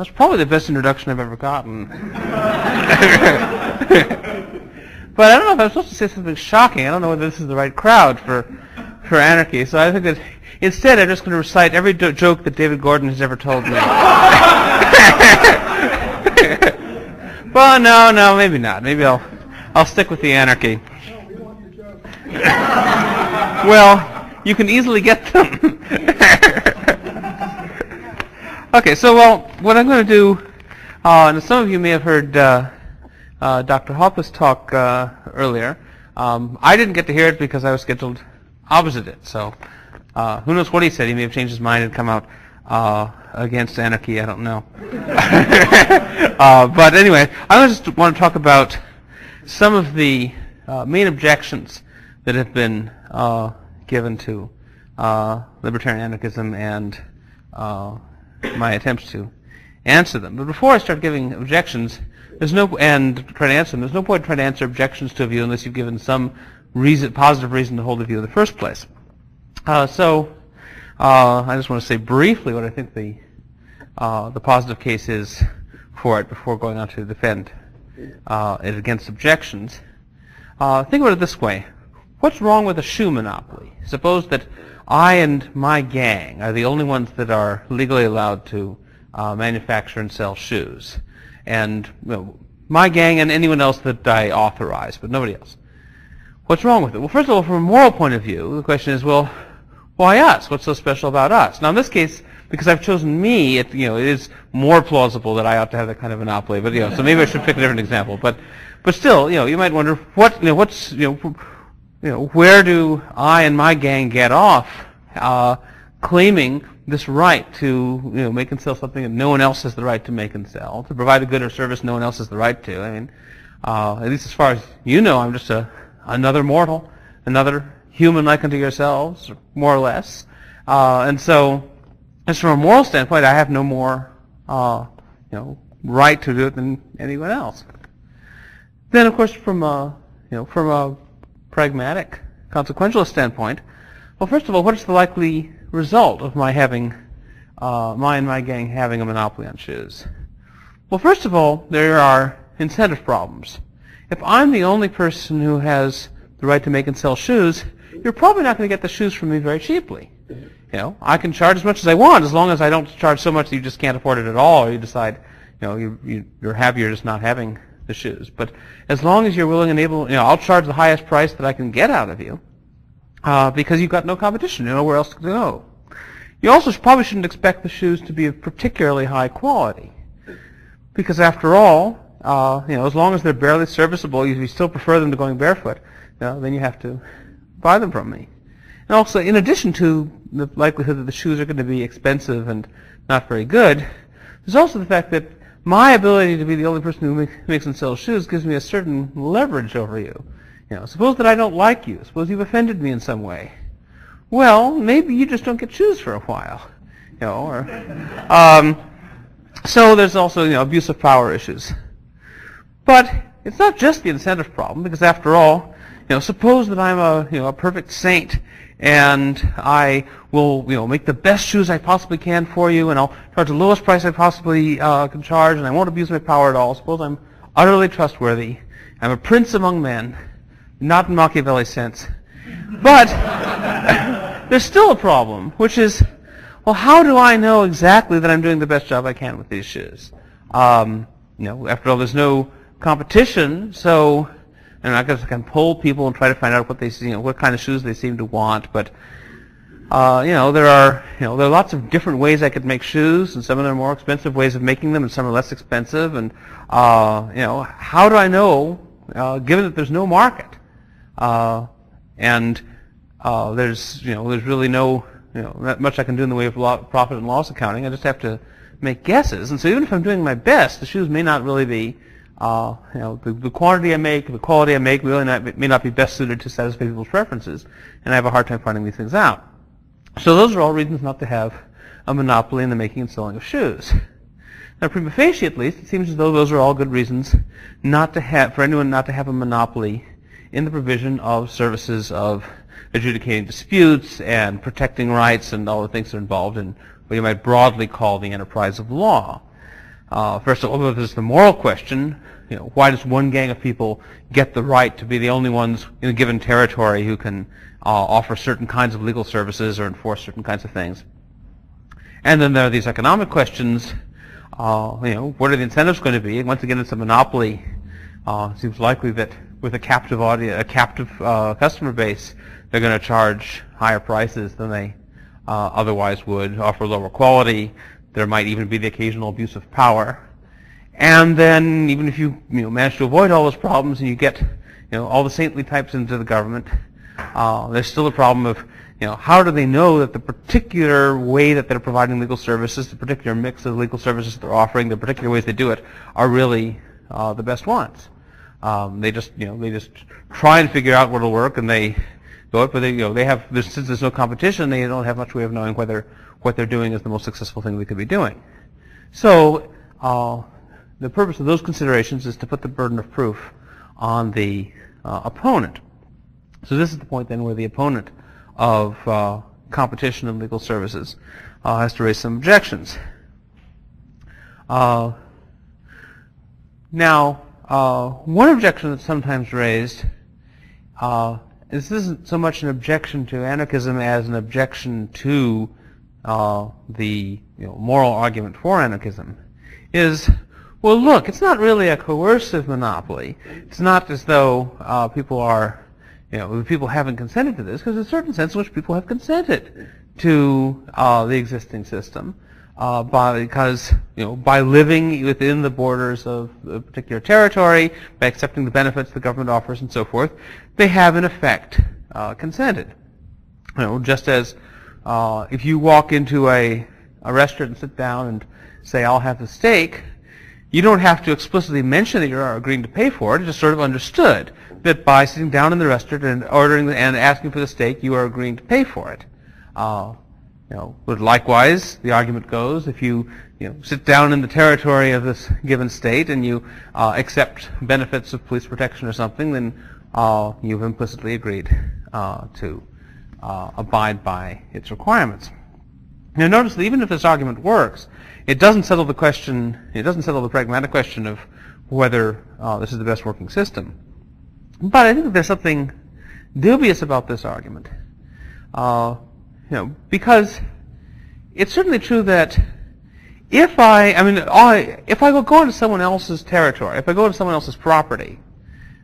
that's probably the best introduction I've ever gotten. but I don't know if I'm supposed to say something shocking. I don't know whether this is the right crowd for for anarchy. So I think that instead I'm just going to recite every do- joke that David Gordon has ever told me. well, no, no, maybe not. Maybe I'll I'll stick with the anarchy. well, you can easily get them. Okay, so well, what I'm going to do, uh, and some of you may have heard uh, uh, Dr. Hoppe's talk uh, earlier. Um, I didn't get to hear it because I was scheduled opposite it. So uh, who knows what he said? He may have changed his mind and come out uh, against anarchy. I don't know. but anyway, I just want to talk about some of the main objections that have been given to libertarian anarchism and my attempts to answer them. But before I start giving objections, there's no and try to answer them. There's no point trying to answer objections to a view unless you've given some reason, positive reason to hold the view in the first place. Uh, so uh, I just want to say briefly what I think the uh, the positive case is for it before going on to defend uh, it against objections. Uh, think about it this way: What's wrong with a shoe monopoly? Suppose that I and my gang are the only ones that are legally allowed to uh, manufacture and sell shoes, and you know, my gang and anyone else that I authorize, but nobody else. What's wrong with it? Well, first of all, from a moral point of view, the question is, well, why us? What's so special about us? Now, in this case, because I've chosen me, it, you know, it is more plausible that I ought to have that kind of monopoly. But you know, so maybe I should pick a different example. But, but still, you know, you might wonder what, you know, what's, you know, you know, where do I and my gang get off uh, claiming this right to, you know, make and sell something that no one else has the right to make and sell, to provide a good or service no one else has the right to? I mean, uh, at least as far as you know, I'm just a another mortal, another human like unto yourselves, more or less. Uh, and so, just from a moral standpoint, I have no more, uh, you know, right to do it than anyone else. Then, of course, from a, you know, from a pragmatic, consequentialist standpoint, well, first of all, what is the likely result of my having, uh, my and my gang having a monopoly on shoes? Well, first of all, there are incentive problems. If I'm the only person who has the right to make and sell shoes, you're probably not going to get the shoes from me very cheaply. You know, I can charge as much as I want as long as I don't charge so much that you just can't afford it at all, or you decide, you know, you, you, you're happier just not having the shoes. But as long as you're willing and able, you know, I'll charge the highest price that I can get out of you, uh, because you've got no competition, you know where else to go. You also probably shouldn't expect the shoes to be of particularly high quality, because after all, uh, you know, as long as they're barely serviceable, you, you still prefer them to going barefoot. You know, then you have to buy them from me. And also, in addition to the likelihood that the shoes are going to be expensive and not very good, there's also the fact that my ability to be the only person who makes and sells shoes gives me a certain leverage over you. You know, suppose that I don't like you. Suppose you've offended me in some way. Well, maybe you just don't get shoes for a while. You know, or, um, so there's also you know abuse of power issues. But it's not just the incentive problem, because after all, you know, suppose that I'm a you know a perfect saint and I will you know make the best shoes I possibly can for you, and I'll charge the lowest price I possibly uh, can charge, and I won't abuse my power at all. Suppose I'm utterly trustworthy. I'm a prince among men, not in Machiavelli's sense. But there's still a problem, which is, well, how do I know exactly that I'm doing the best job I can with these shoes? Um, you know, after all, there's no competition, so and I guess I can poll people and try to find out what they you know what kind of shoes they seem to want. But uh, you know there are you know there are lots of different ways I could make shoes, and some of them are more expensive ways of making them, and some are less expensive. And uh, you know how do I know, uh, given that there's no market, uh, and uh, there's you know there's really no you know not much I can do in the way of profit and loss accounting. I just have to make guesses. And so even if I'm doing my best, the shoes may not really be uh, you know, the, the, quantity I make, the quality I make really not, may not be best suited to satisfy people's preferences, and I have a hard time finding these things out. So those are all reasons not to have a monopoly in the making and selling of shoes. Now, prima facie, at least, it seems as though those are all good reasons not to have, for anyone not to have a monopoly in the provision of services of adjudicating disputes and protecting rights and all the things that are involved in what you might broadly call the enterprise of law. Uh, first of all, there's the moral question. You know, why does one gang of people get the right to be the only ones in a given territory who can uh, offer certain kinds of legal services or enforce certain kinds of things? And then there are these economic questions. Uh, you know, what are the incentives going to be? And once again, it's a monopoly. Uh, it seems likely that with a captive audience, a captive uh, customer base, they're going to charge higher prices than they uh, otherwise would, offer lower quality. There might even be the occasional abuse of power. And then, even if you, you know, manage to avoid all those problems and you get, you know, all the saintly types into the government, uh, there's still a problem of you know, how do they know that the particular way that they're providing legal services, the particular mix of legal services they're offering, the particular ways they do it, are really uh, the best ones? Um, they just, you know, they just try and figure out what'll work, and they go it. But they, you know, they have since there's no competition, they don't have much way of knowing whether what they're doing is the most successful thing they could be doing. So uh, the purpose of those considerations is to put the burden of proof on the uh, opponent. So this is the point then where the opponent of uh, competition in legal services uh, has to raise some objections. Uh, now, uh, one objection that's sometimes raised uh, is this isn't so much an objection to anarchism as an objection to uh, the you know, moral argument for anarchism, is well, look, it's not really a coercive monopoly. It's not as though people are you know, people haven't consented to this, because there's a certain sense in which people have consented to uh, the existing system, uh, by, because you know, by living within the borders of a particular territory, by accepting the benefits the government offers and so forth, they have in effect uh, consented. You know, just as uh, if you walk into a, a restaurant and sit down and say, "I'll have the steak," you don't have to explicitly mention that you're agreeing to pay for it. It's just sort of understood that by sitting down in the restaurant and ordering and asking for the steak, you are agreeing to pay for it. Uh, you know, but likewise, the argument goes, if you, you know, sit down in the territory of this given state and you uh, accept benefits of police protection or something, then uh, you've implicitly agreed uh, to uh, abide by its requirements. Now notice that even if this argument works, it doesn't settle the question, it doesn't settle the pragmatic question of whether uh, this is the best working system. But I think there's something dubious about this argument. Uh, you know, because it's certainly true that if I, I mean, I, if I go into someone else's territory, if I go into someone else's property,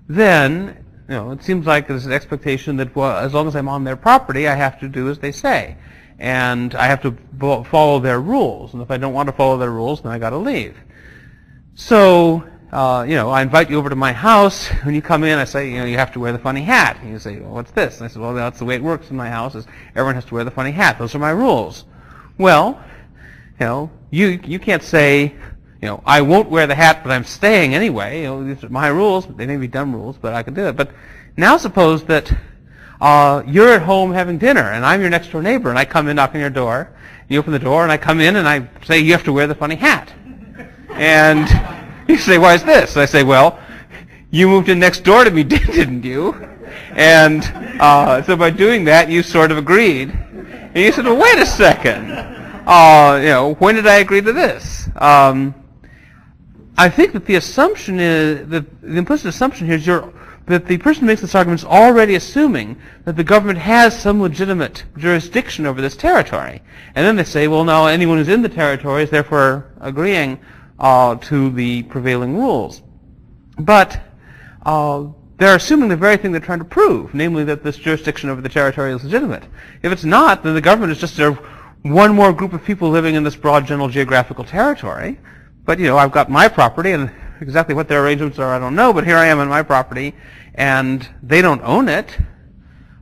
then, you know, it seems like there's an expectation that well, as long as I'm on their property, I have to do as they say. And I have to follow their rules. And if I don't want to follow their rules, then I got to leave. So, uh, you know, I invite you over to my house. When you come in, I say, you know, you have to wear the funny hat. And you say, well, what's this? And I said, well, that's the way it works in my house. Is everyone has to wear the funny hat. Those are my rules. Well, you know, you you can't say, you know, I won't wear the hat, but I'm staying anyway. You know, these are my rules. They may be dumb rules, but I can do it. But now suppose that uh, you're at home having dinner, and I'm your next door neighbor, and I come in knocking your door. And you open the door, and I come in, and I say, you have to wear the funny hat. And you say, why is this? I say, well, you moved in next door to me, didn't you? And uh, so by doing that, you sort of agreed. And you said, well, wait a second. Uh, you know, when did I agree to this? Um, I think that the assumption is, that the implicit assumption here is that the person who makes this argument is already assuming that the government has some legitimate jurisdiction over this territory. And then they say, well, now anyone who's in the territory is therefore agreeing uh, to the prevailing rules. But uh, they're assuming the very thing they're trying to prove, namely that this jurisdiction over the territory is legitimate. If it's not, then the government is just a, one more group of people living in this broad general geographical territory. But, you know, I've got my property, and exactly what their arrangements are, I don't know, but here I am on my property, and they don't own it.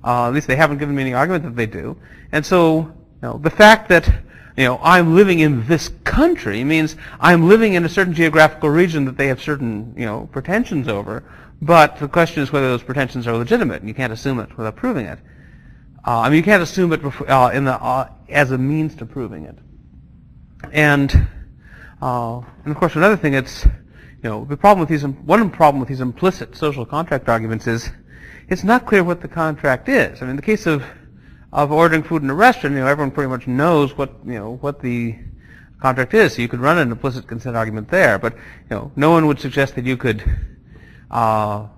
Uh, at least they haven't given me any argument that they do. And so, you know, the fact that you know, I'm living in this country means I'm living in a certain geographical region that they have certain, you know, pretensions over. But the question is whether those pretensions are legitimate, and you can't assume it without proving it. Uh, I mean, you can't assume it before, uh, in the, uh, as a means to proving it. And, uh, and of course, another thing, it's, you know, the problem with these, one problem with these implicit social contract arguments is it's not clear what the contract is. I mean, in the case of of ordering food in a restaurant, you know, everyone pretty much knows what, you know, what the contract is. So you could run an implicit consent argument there, but you know, no one would suggest that you could, uh,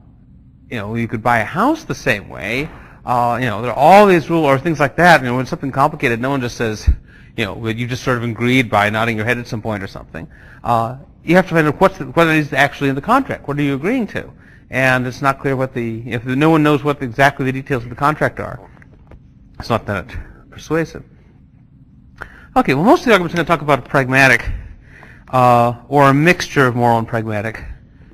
you know, you could buy a house the same way. Uh, you know, there are all these rules or things like that. You know, when something complicated, no one just says, you know, you just sort of agreed by nodding your head at some point or something. Uh, you have to find out what's the, what is actually in the contract. What are you agreeing to? And it's not clear what the if no one knows what exactly the details of the contract are. It's not that persuasive. Okay, well, most of the arguments are going to talk about a pragmatic uh, or a mixture of moral and pragmatic.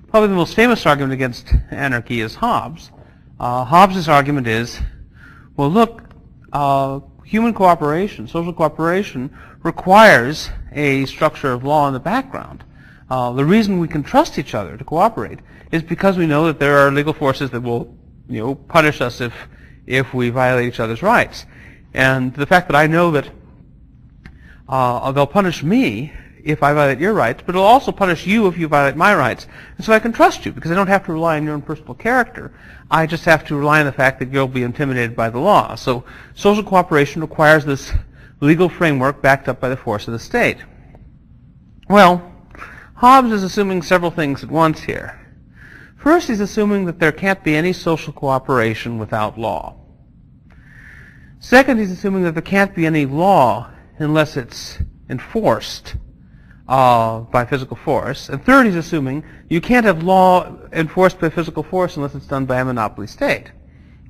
Probably the most famous argument against anarchy is Hobbes. Uh, Hobbes' argument is, well, look, uh, human cooperation, social cooperation, requires a structure of law in the background. Uh, the reason we can trust each other to cooperate is because we know that there are legal forces that will, you know, punish us if if we violate each other's rights. And the fact that I know that uh, they'll punish me if I violate your rights, but it'll also punish you if you violate my rights. And so I can trust you because I don't have to rely on your own personal character. I just have to rely on the fact that you'll be intimidated by the law. So social cooperation requires this legal framework backed up by the force of the state. Well, Hobbes is assuming several things at once here. First, he's assuming that there can't be any social cooperation without law. Second, he's assuming that there can't be any law unless it's enforced uh, by physical force. And third, he's assuming you can't have law enforced by physical force unless it's done by a monopoly state.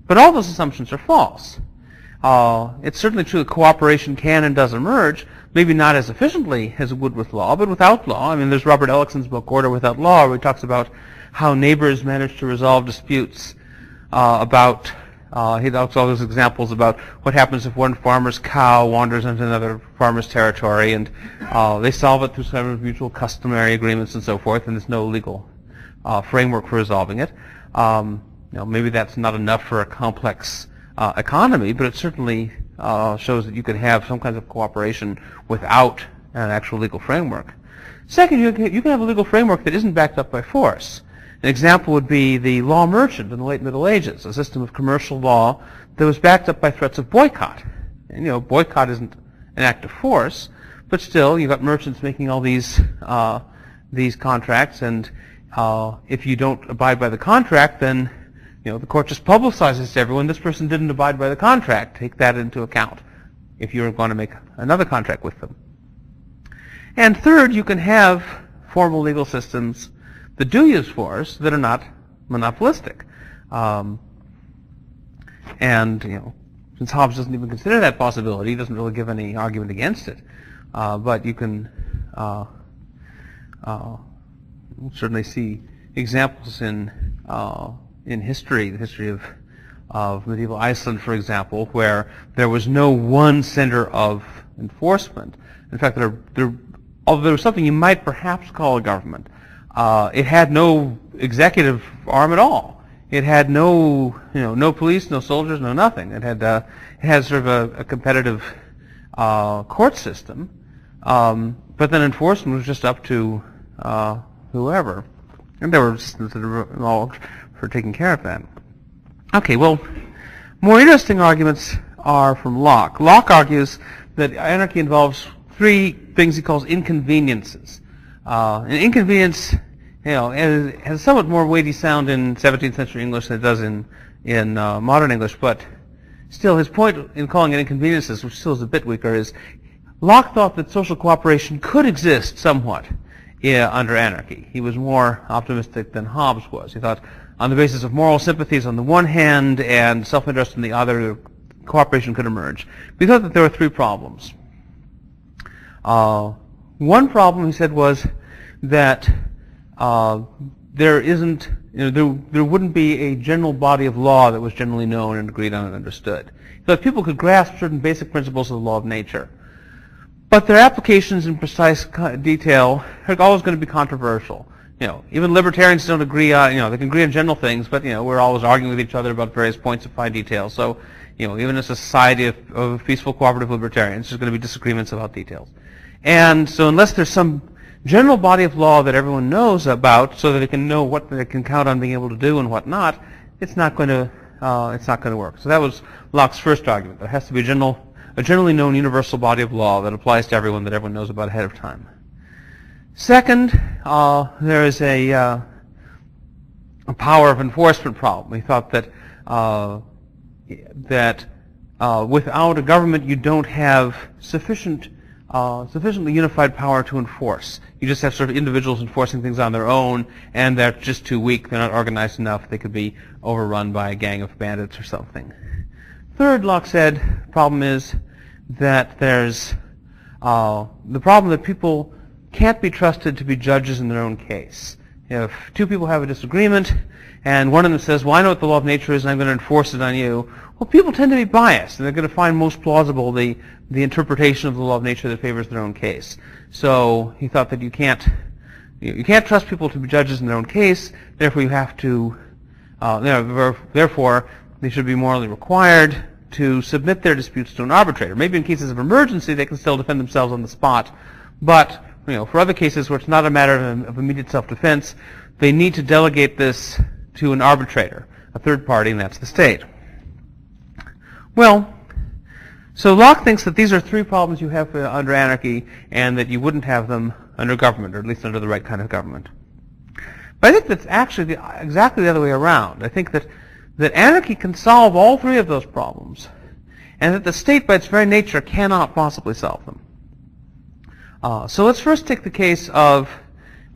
But all those assumptions are false. Uh, it's certainly true that cooperation can and does emerge, maybe not as efficiently as it would with law, but without law. I mean, there's Robert Ellickson's book, Order Without Law, where he talks about how neighbors manage to resolve disputes uh, about uh, he talks all those examples about what happens if one farmer's cow wanders into another farmer's territory, and uh, they solve it through some mutual customary agreements and so forth, and there's no legal uh, framework for resolving it. Um, you know, maybe that's not enough for a complex uh, economy, but it certainly uh, shows that you can have some kinds of cooperation without an actual legal framework. Second, you can, you can have a legal framework that isn't backed up by force. An example would be the law merchant in the late Middle Ages, a system of commercial law that was backed up by threats of boycott. And, you know, boycott isn't an act of force, but still, you've got merchants making all these uh, these contracts, and uh, if you don't abide by the contract, then you know the court just publicizes to everyone this person didn't abide by the contract. Take that into account if you're going to make another contract with them. And third, you can have formal legal systems that do use force that are not monopolistic. Um, and, you know, since Hobbes doesn't even consider that possibility, he doesn't really give any argument against it. Uh, but you can uh, uh, certainly see examples in uh, in history, the history of of medieval Iceland, for example, where there was no one center of enforcement. In fact, there, there, although there was something you might perhaps call a government, uh, it had no executive arm at all. It had no, you know, no police, no soldiers, no nothing. It had, uh, it had sort of a, a competitive uh, court system, um, but then enforcement was just up to uh, whoever, and there were all for taking care of that. Okay, well, more interesting arguments are from Locke. Locke argues that anarchy involves three things he calls inconveniences. Uh, an inconvenience, you know, has, has a somewhat more weighty sound in 17th century English than it does in in uh, modern English, but still, his point in calling it inconveniences, which still is a bit weaker, is Locke thought that social cooperation could exist somewhat yeah, under anarchy. He was more optimistic than Hobbes was. He thought, on the basis of moral sympathies on the one hand and self-interest on the other, cooperation could emerge. We thought that there were three problems. Uh, one problem, he said, was that uh, there isn't, you know, there, there wouldn't be a general body of law that was generally known and agreed on and understood. That people could grasp certain basic principles of the law of nature. But their applications in precise detail are always going to be controversial. You know, even libertarians don't agree on, you know, they can agree on general things, but, you know, we're always arguing with each other about various points of fine detail. So, you know, even a society of, of peaceful cooperative libertarians, there's going to be disagreements about details. And so unless there's some general body of law that everyone knows about so that they can know what they can count on being able to do and what not, it's not going to, uh, it's not going to work. So that was Locke's first argument. There has to be a general a generally known universal body of law that applies to everyone that everyone knows about ahead of time. Second, uh, there is a, uh, a power of enforcement problem. We thought that uh, that uh, without a government, you don't have sufficient uh, sufficiently unified power to enforce. You just have sort of individuals enforcing things on their own, and they're just too weak. They're not organized enough. They could be overrun by a gang of bandits or something. Third, Locke said, problem is that there's uh, the problem that people can't be trusted to be judges in their own case. If two people have a disagreement, and one of them says, well, I know what the law of nature is, and I'm going to enforce it on you, well, people tend to be biased, and they're going to find most plausible the, the interpretation of the law of nature that favors their own case. So he thought that you can't you can't trust people to be judges in their own case. Therefore, you have to uh, therefore they should be morally required to submit their disputes to an arbitrator. Maybe in cases of emergency, they can still defend themselves on the spot, but you know, for other cases where it's not a matter of, of immediate self-defense, they need to delegate this to an arbitrator, a third party, and that's the state. Well, so Locke thinks that these are three problems you have uh, under anarchy and that you wouldn't have them under government, or at least under the right kind of government. But I think that's actually the, exactly the other way around. I think that, that anarchy can solve all three of those problems, and that the state by its very nature cannot possibly solve them. Uh, so let's first take the case of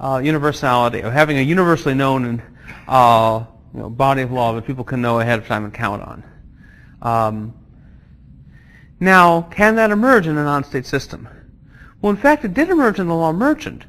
uh, universality, of having a universally known uh, you know, body of law that people can know ahead of time and count on. Um, now, can that emerge in a non-state system? Well, in fact, it did emerge in the law merchant,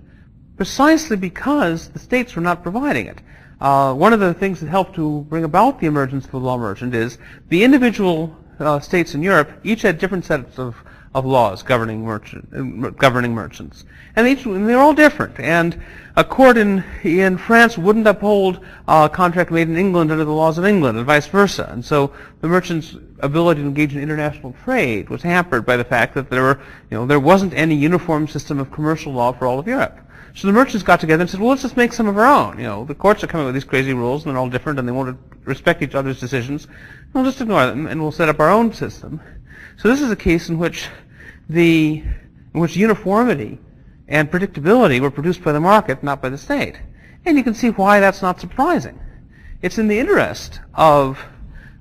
precisely because the states were not providing it. Uh, one of the things that helped to bring about the emergence of the law merchant is the individual uh, states in Europe each had different sets of of laws governing merchant, uh, governing merchants. And, each, and they're all different. And a court in, in France wouldn't uphold a contract made in England under the laws of England and vice versa. And so the merchant's ability to engage in international trade was hampered by the fact that there were, you know, there wasn't any uniform system of commercial law for all of Europe. So the merchants got together and said, well, let's just make some of our own. You know, the courts are coming up with these crazy rules and they're all different and they won't respect each other's decisions. We'll just ignore them and we'll set up our own system. So this is a case in which the in which uniformity and predictability were produced by the market, not by the state. And you can see why that's not surprising. It's in the interest of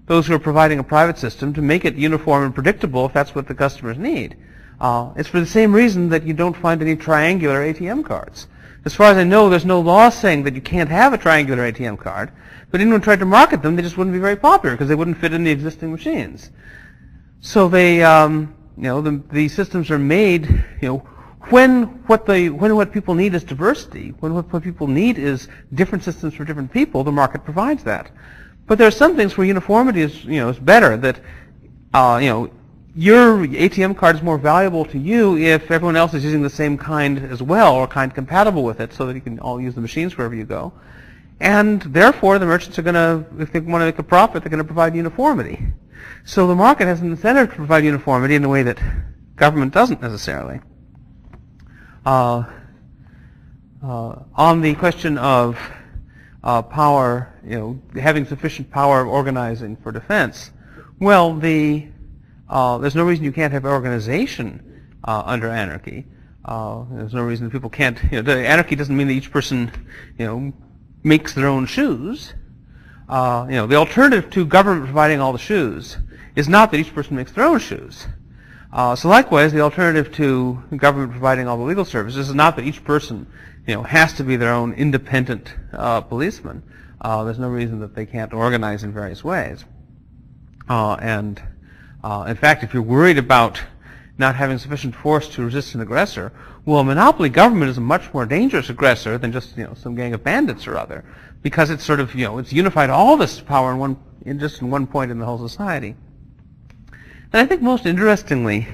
those who are providing a private system to make it uniform and predictable if that's what the customers need. Uh, it's for the same reason that you don't find any triangular ATM cards. As far as I know, there's no law saying that you can't have a triangular ATM card, but anyone tried to market them, they just wouldn't be very popular because they wouldn't fit in the existing machines. So they, um, you know, the, the systems are made, you know, when what the when what people need is diversity, when what, what people need is different systems for different people, the market provides that. But there are some things where uniformity is, you know, is better. That, uh, you know, your ATM card is more valuable to you if everyone else is using the same kind as well, or kind compatible with it, so that you can all use the machines wherever you go. And therefore, the merchants are going to, if they want to make a profit, they're going to provide uniformity. So the market has an incentive to provide uniformity in a way that government doesn't necessarily. Uh, uh, on the question of uh, power, you know, having sufficient power of organizing for defense, well, the uh, there's no reason you can't have organization uh, under anarchy. Uh, there's no reason people can't. You know, the anarchy doesn't mean that each person, you know, makes their own shoes. you know, the alternative to government providing all the shoes is not that each person makes their own shoes. Uh, so likewise, the alternative to government providing all the legal services is not that each person, you know, has to be their own independent uh, policeman. Uh, there's no reason that they can't organize in various ways. Uh, and uh, in fact, if you're worried about not having sufficient force to resist an aggressor, well, a monopoly government is a much more dangerous aggressor than just you know some gang of bandits or other, because it's sort of you know it's unified all this power in one in just in one point in the whole society. And I think most interestingly,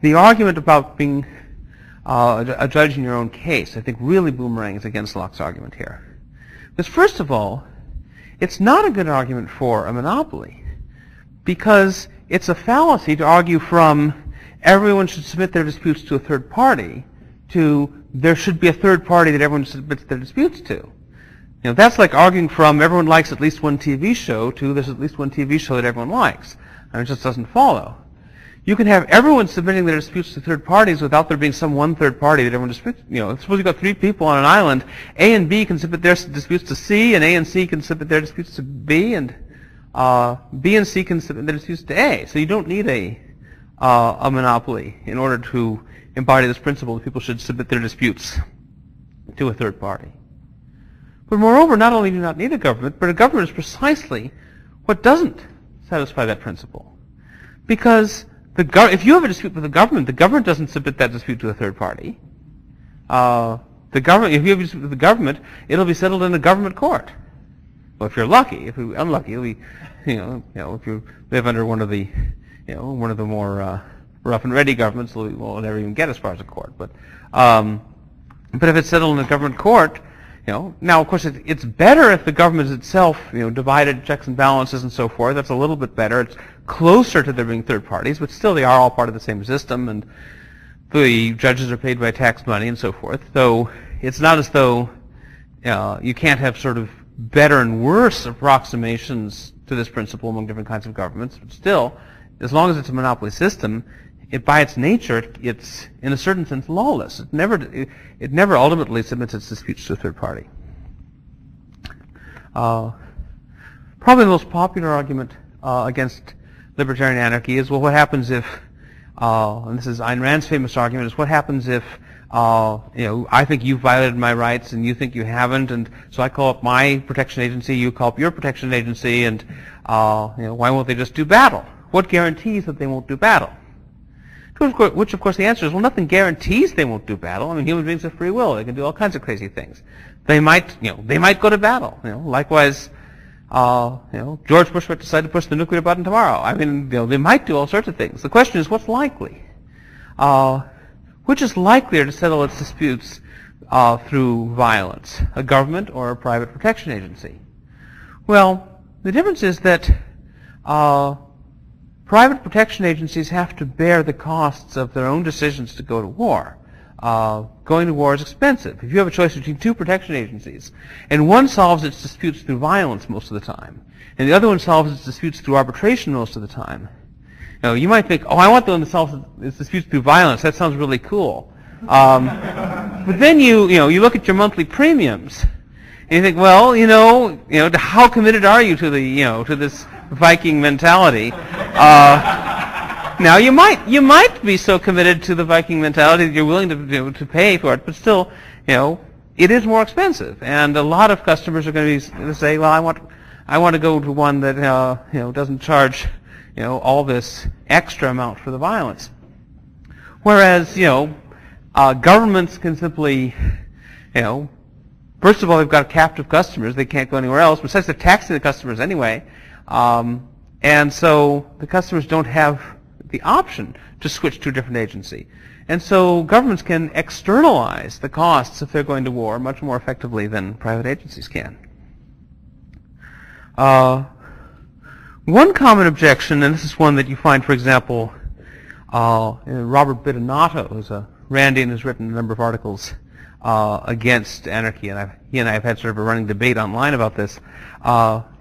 the argument about being uh, a judge in your own case, I think really boomerangs against Locke's argument here. Because first of all, it's not a good argument for a monopoly because it's a fallacy to argue from everyone should submit their disputes to a third party to there should be a third party that everyone submits their disputes to. You know, that's like arguing from everyone likes at least one TV show to there's at least one TV show that everyone likes and it just doesn't follow. You can have everyone submitting their disputes to third parties without there being some one third party that everyone disputes. You know, suppose you've got three people on an island. A and B can submit their disputes to C, and A and C can submit their disputes to B, and uh, B and C can submit their disputes to A. So you don't need a uh, a monopoly in order to embody this principle that people should submit their disputes to a third party. But moreover, not only do you not need a government, but a government is precisely what doesn't satisfy that principle. Because the gov- if you have a dispute with the government, the government doesn't submit that dispute to a third party. Uh, the government, if you have a dispute with the government, it'll be settled in a government court. Well, if you're lucky. If you're unlucky, it'll be, you know, you know, if you live under one of the, you know, one of the more uh, rough and ready governments, will will never even get as far as a court. But, um, but if it's settled in a government court, you know, now of course it, it's better if the government itself, you know, divided checks and balances and so forth. That's a little bit better. It's closer to there being third parties, but still they are all part of the same system, and the judges are paid by tax money and so forth. So it's not as though uh, you can't have sort of better and worse approximations to this principle among different kinds of governments, but still, as long as it's a monopoly system, it by its nature, it's in a certain sense lawless. It never, it, it never ultimately submits its disputes to a third party. Uh, probably the most popular argument uh, against libertarian anarchy is, well, what happens if, uh, and this is Ayn Rand's famous argument, is what happens if, uh, you know, I think you've violated my rights and you think you haven't, and so I call up my protection agency, you call up your protection agency, and, uh, you know, why won't they just do battle? What guarantees that they won't do battle? Which, of course, the answer is, well, nothing guarantees they won't do battle. I mean, human beings have free will. They can do all kinds of crazy things. They might, you know, they might go to battle. You know, likewise, uh, you know, George Bush might decide to push the nuclear button tomorrow. I mean, you know, they might do all sorts of things. The question is, what's likely? Uh, which is likelier to settle its disputes uh, through violence, a government or a private protection agency? Well, the difference is that uh, private protection agencies have to bear the costs of their own decisions to go to war. Uh, going to war is expensive. If you have a choice between two protection agencies, and one solves its disputes through violence most of the time, and the other one solves its disputes through arbitration most of the time, you know, you might think, oh, I want the one that solves its disputes through violence. That sounds really cool. Um, but then you, you know, you look at your monthly premiums, and you think, well, you know, you know, how committed are you to the, you know, to this Viking mentality? Uh, now you might you might be so committed to the Viking mentality that you're willing to to pay for it, but still, you know, it is more expensive, and a lot of customers are going to be say, well, I want I want to go to one that uh, you know doesn't charge you know all this extra amount for the violence. Whereas you know uh, governments can simply you know first of all they've got captive customers they can't go anywhere else. Besides they're taxing the customers anyway. Um, and so the customers don't have the option to switch to a different agency. And so governments can externalize the costs if they're going to war much more effectively than private agencies can. Uh, one common objection, and this is one that you find, for example, uh, Robert Bidinotto, who's a Randian, has written a number of articles uh, against anarchy, and I've, he and I have had sort of a running debate online about this.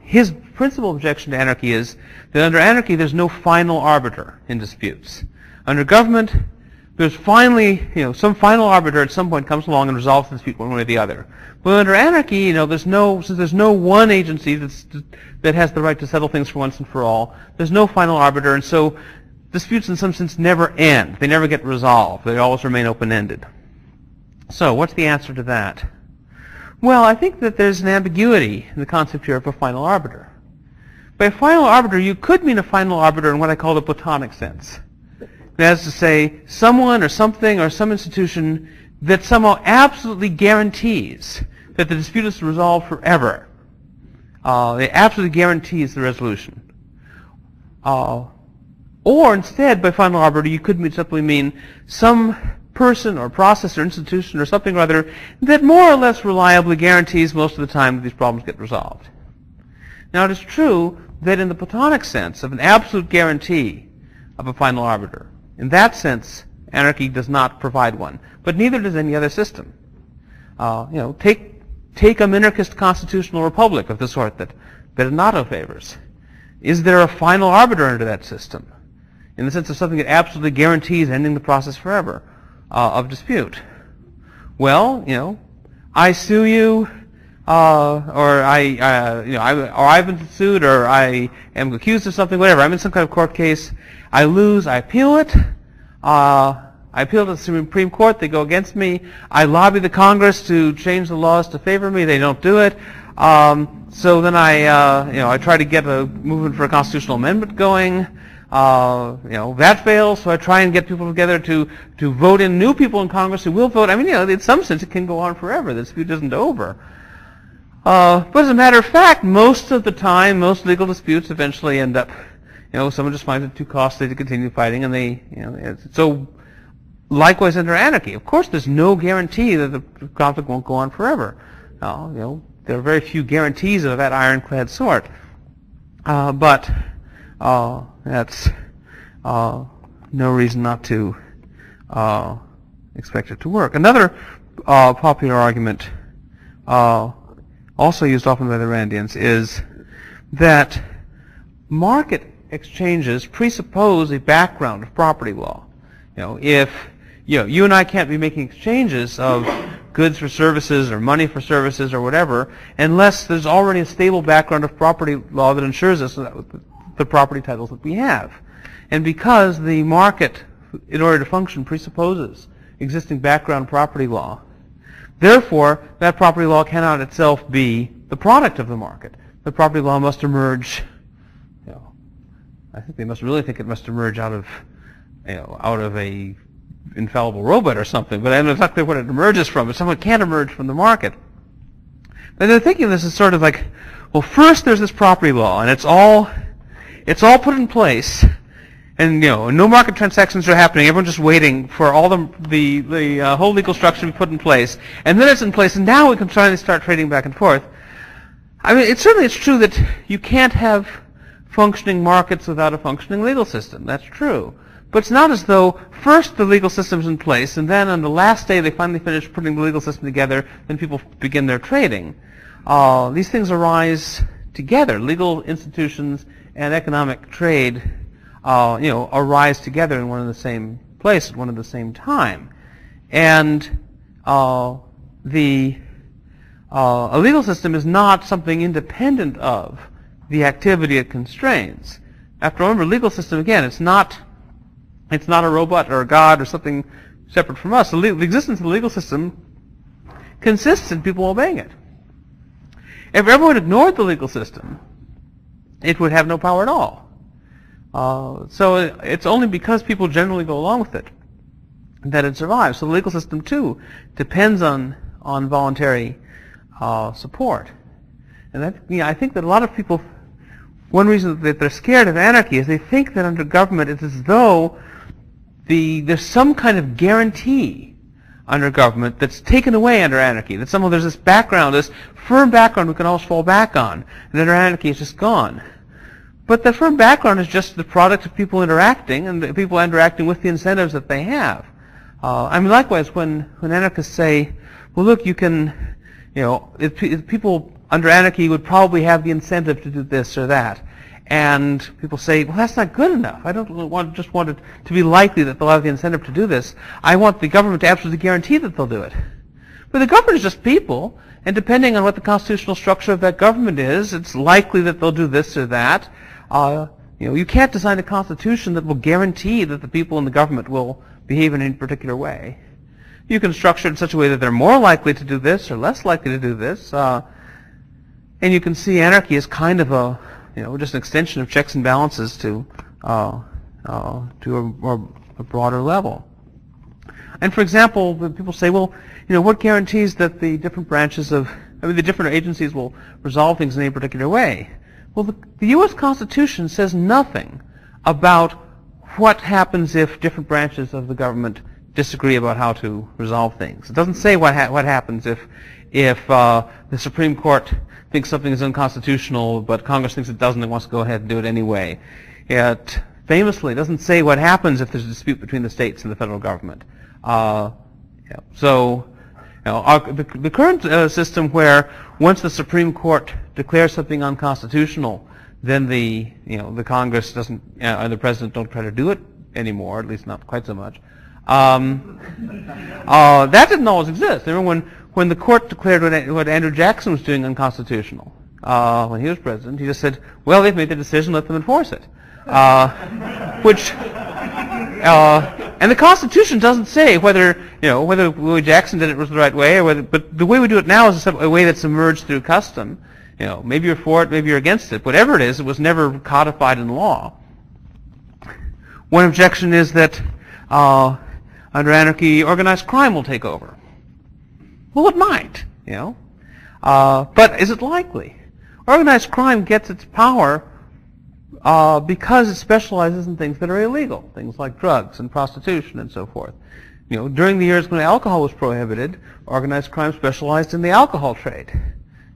His principal objection to anarchy is that under anarchy there's no final arbiter in disputes. Under government, there's finally, you know, some final arbiter at some point comes along and resolves the dispute one way or the other. But under anarchy, you know, there's no, since there's no one agency that's, that has the right to settle things for once and for all, there's no final arbiter, and so disputes in some sense never end. They never get resolved. They always remain open-ended. So, what's the answer to that? Well, I think that there's an ambiguity in the concept here of a final arbiter. By final arbiter, you could mean a final arbiter in what I call the Platonic sense. That is to say, someone or something or some institution that somehow absolutely guarantees that the dispute is resolved forever. Uh, it absolutely guarantees the resolution. Uh, or instead, by final arbiter, you could simply mean some person or process or institution or something or other that more or less reliably guarantees most of the time that these problems get resolved. Now it is true that in the Platonic sense of an absolute guarantee of a final arbiter, in that sense, anarchy does not provide one, but neither does any other system. Uh, you know, take take a minarchist constitutional republic of the sort that Bidinotto favors. Is there a final arbiter under that system? in the sense of something that absolutely guarantees ending the process forever uh, of dispute. Well, you know, I sue you, uh, or I, uh, you know, I, or I've been sued, or I am accused of something, whatever. I'm in some kind of court case. I lose. I appeal it. Uh, I appeal to the Supreme Court. They go against me. I lobby the Congress to change the laws to favor me. They don't do it. Um, so then I, uh, you know, I try to get a movement for a constitutional amendment going. Uh, you know, that fails, so I try and get people together to, to vote in new people in Congress who will vote. I mean, you know, in some sense it can go on forever. The dispute isn't over. Uh, but as a matter of fact, most of the time, most legal disputes eventually end up, you know, someone just finds it too costly to continue fighting, and they, you know, so likewise under anarchy. Of course, there's no guarantee that the conflict won't go on forever. Uh, you know, there are very few guarantees of that ironclad sort. Uh, but uh, that's uh, no reason not to uh, expect it to work. Another uh, popular argument, uh, also used often by the Randians, is that market exchanges presuppose a background of property law. You know, if you know, you and I can't be making exchanges of goods for services or money for services or whatever unless there's already a stable background of property law that ensures us the property titles that we have. And because the market, in order to function, presupposes existing background property law, therefore, that property law cannot itself be the product of the market. The property law must emerge, you know, I think they must really think it must emerge out of, you know, out of a infallible robot or something, but I don't know exactly what it emerges from, but someone can't emerge from the market. But they're thinking this is sort of like, well, first there's this property law, and it's all it's all put in place, and you know, no market transactions are happening. Everyone's just waiting for all the the, the uh, whole legal structure to be put in place, and then it's in place, and now we can finally start trading back and forth. I mean, it's certainly it's true that you can't have functioning markets without a functioning legal system. That's true. But it's not as though first the legal system's in place, and then on the last day they finally finish putting the legal system together, then people begin their trading. Uh, these things arise together. Legal institutions and economic trade, uh, you know, arise together in one and the same place at one and the same time. And uh, the uh, a legal system is not something independent of the activity it constrains. After all, remember, legal system again, it's not it's not a robot or a god or something separate from us. The, the existence of the legal system consists in people obeying it. If everyone ignored the legal system, it would have no power at all. Uh, so it's only because people generally go along with it that it survives. So the legal system too depends on on voluntary uh, support, and that, you know, I think that a lot of people, one reason that they're scared of anarchy is they think that under government it's as though the there's some kind of guarantee under government that's taken away under anarchy. That somehow there's this background, this firm background we can all fall back on, and under anarchy it's just gone. But the firm background is just the product of people interacting, and people interacting with the incentives that they have. Uh, I mean, likewise, when, when anarchists say, well, look, you can, you know, if, if people under anarchy would probably have the incentive to do this or that, and people say, well, that's not good enough. I don't want, just want it to be likely that they'll have the incentive to do this. I want the government to absolutely guarantee that they'll do it. But the government is just people, and depending on what the constitutional structure of that government is, it's likely that they'll do this or that. Uh, you know, you can't design a constitution that will guarantee that the people in the government will behave in any particular way. You can structure it in such a way that they're more likely to do this or less likely to do this. Uh, and you can see anarchy as kind of a you know, just an extension of checks and balances to uh, uh, to a, a broader level. And for example, people say, well, you know, what guarantees that the different branches of, I mean, the different agencies will resolve things in a particular way? Well, the, the U.S. Constitution says nothing about what happens if different branches of the government disagree about how to resolve things. It doesn't say what ha- what happens if if uh, the Supreme Court thinks something is unconstitutional, but Congress thinks it doesn't and wants to go ahead and do it anyway. It famously doesn't say what happens if there's a dispute between the states and the federal government. Uh, yeah. So, you know, our, the, the, current uh, system where once the Supreme Court declares something unconstitutional, then the you know the Congress doesn't uh, or the president don't try to do it anymore, at least not quite so much. Um, uh, that didn't always exist. Remember when when the court declared what, what Andrew Jackson was doing unconstitutional uh, when he was president, he just said, "Well, they've made the decision, let them enforce it," uh, which. Uh, and the Constitution doesn't say whether you know whether Willie Jackson did it was the right way, or whether. But the way we do it now is a way that's emerged through custom. You know, maybe you're for it, maybe you're against it. Whatever it is, it was never codified in law. One objection is that uh, under anarchy, organized crime will take over. Well, it might, you know. Uh, but is it likely? Organized crime gets its power uh, because it specializes in things that are illegal, things like drugs and prostitution and so forth. You know, during the years when alcohol was prohibited, organized crime specialized in the alcohol trade.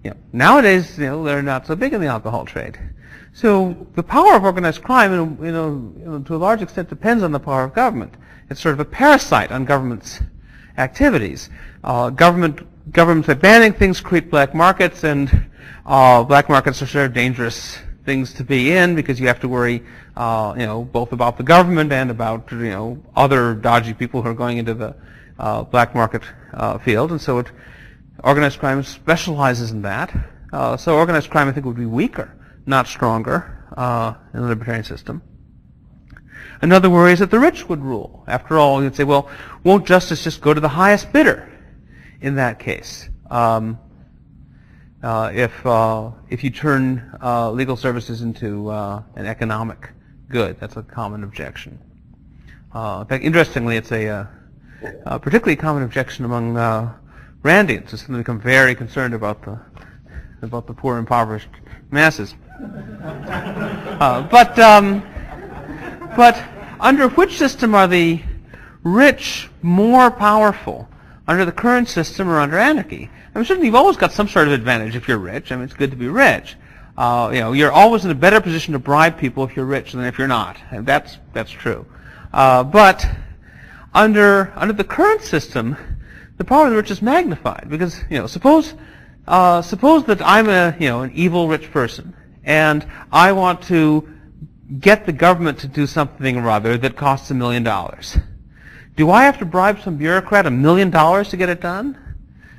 You know, nowadays, you know, they're not so big in the alcohol trade. So the power of organized crime, you know, you know, to a large extent, depends on the power of government. It's sort of a parasite on government's activities. Uh, government governments by banning things create black markets, and uh, black markets are sort of dangerous things to be in because you have to worry, uh, you know, both about the government and about you know other dodgy people who are going into the uh, black market uh, field, and so it Organized crime specializes in that. Uh, so organized crime, I think, would be weaker, not stronger, uh, in the libertarian system. Another worry is that the rich would rule. After all, you'd say, well, won't justice just go to the highest bidder in that case? Um, uh, if uh, if you turn uh, legal services into uh, an economic good, that's a common objection. in fact, interestingly, it's a, a particularly common objection among Randians has suddenly become very concerned about the about the poor, impoverished masses. Uh, but um, but under which system are the rich more powerful? Under the current system or under anarchy? I mean, certainly you've always got some sort of advantage if you're rich. I mean, it's good to be rich. Uh, you know, you're always in a better position to bribe people if you're rich than if you're not. And that's that's true. Uh, but under under the current system, the power of the rich is magnified because you know suppose uh, suppose that I'm a you know an evil rich person and I want to get the government to do something or other that costs a million dollars. Do I have to bribe some bureaucrat a million dollars to get it done?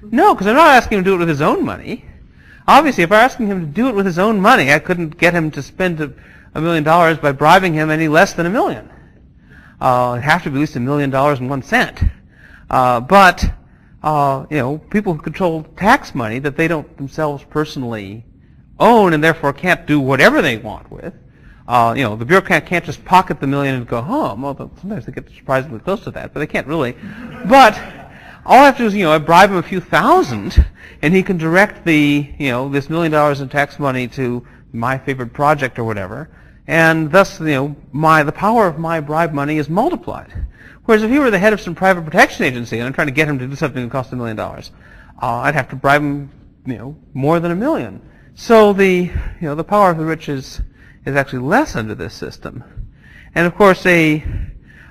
No, because I'm not asking him to do it with his own money. Obviously, if I were asking him to do it with his own money, I couldn't get him to spend a, a million dollars by bribing him any less than a million. Uh, it'd have to be at least a million dollars and one cent. Uh, but uh, you know, people who control tax money that they don't themselves personally own and therefore can't do whatever they want with. Uh, you know, the bureaucrat can't just pocket the million and go home, although sometimes they get surprisingly close to that, but they can't really. But all I have to do is, you know, I bribe him a few thousand, and he can direct the, you know, this million dollars in tax money to my favorite project or whatever, and thus, you know, my the power of my bribe money is multiplied. Whereas if he were the head of some private protection agency and I'm trying to get him to do something that costs a million dollars, uh, I'd have to bribe him, you know, more than a million. So the, you know, the power of the rich is, is actually less under this system. And of course, a,